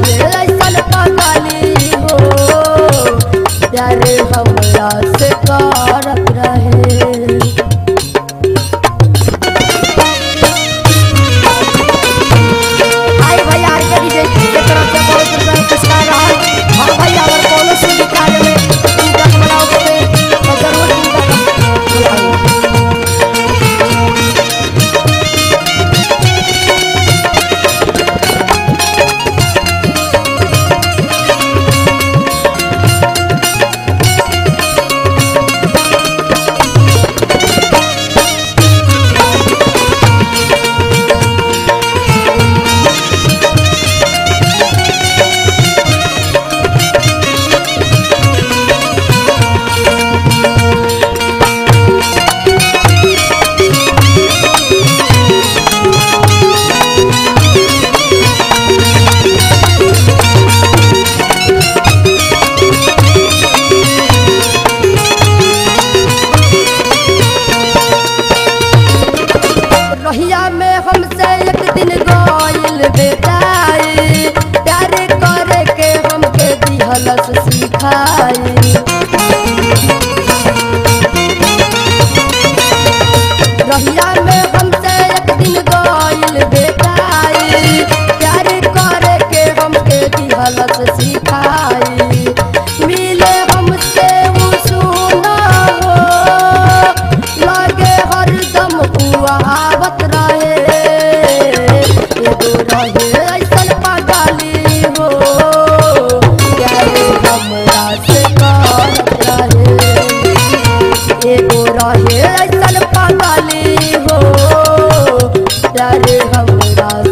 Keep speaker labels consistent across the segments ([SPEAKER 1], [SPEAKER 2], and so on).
[SPEAKER 1] लाल ऐसा पता ले लोहिया में हमसे एक दिन गोयल बेटाई। प्यारे करे के हमके दिहलस सीखा stars.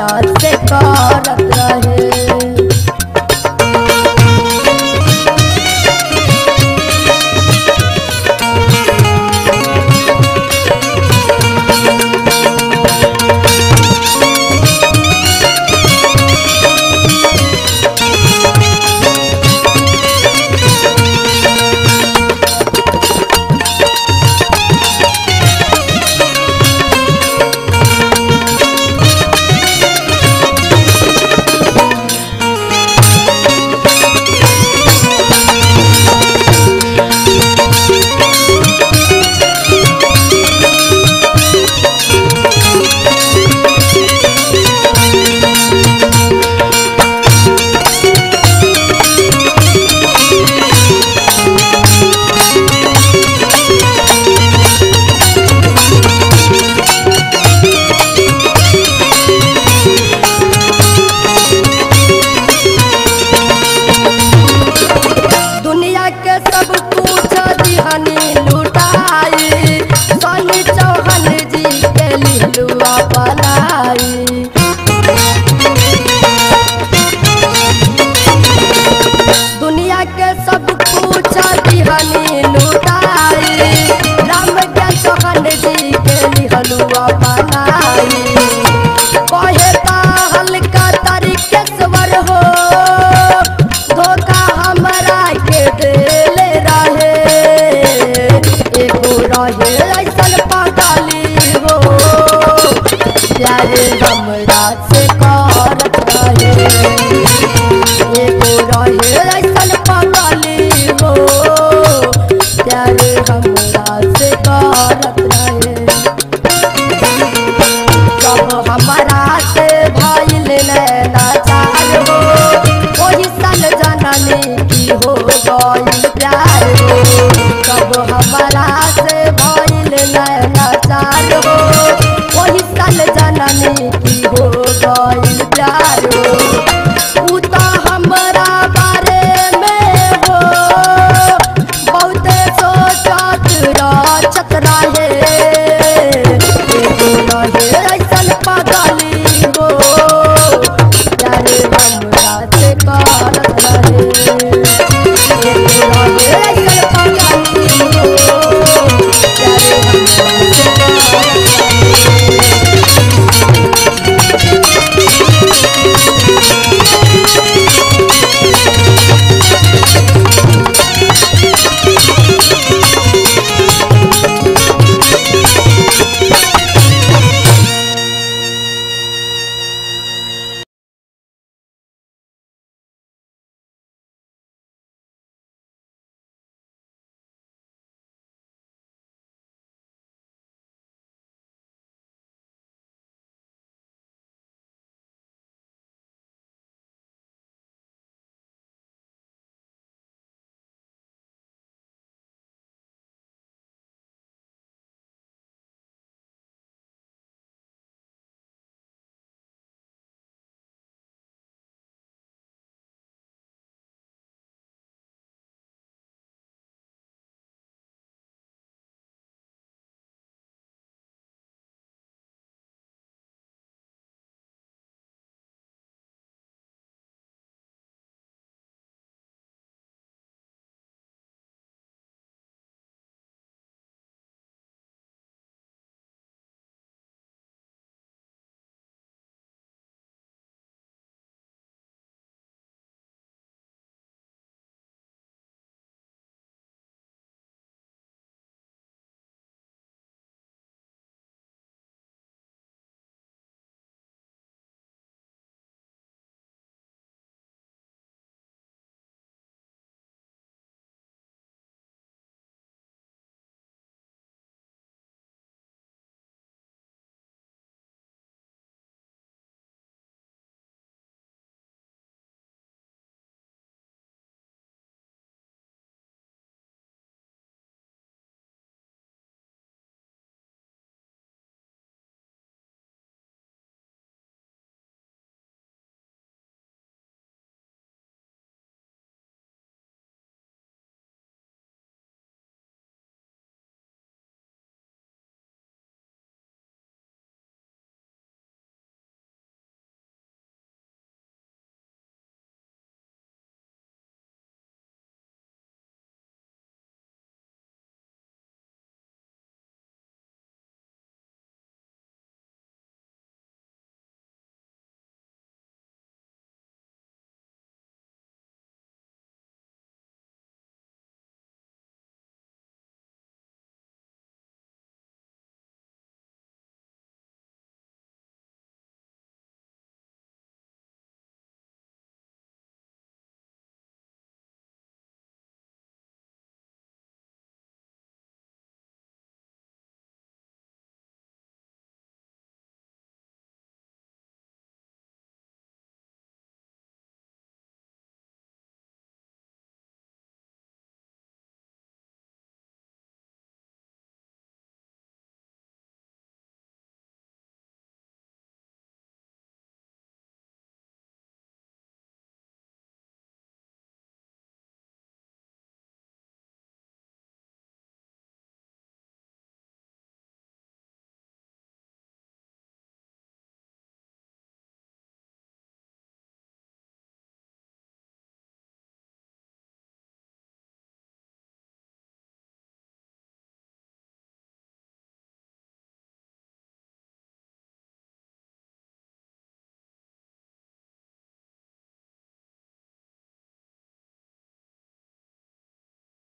[SPEAKER 1] प्यार से कारत रहे।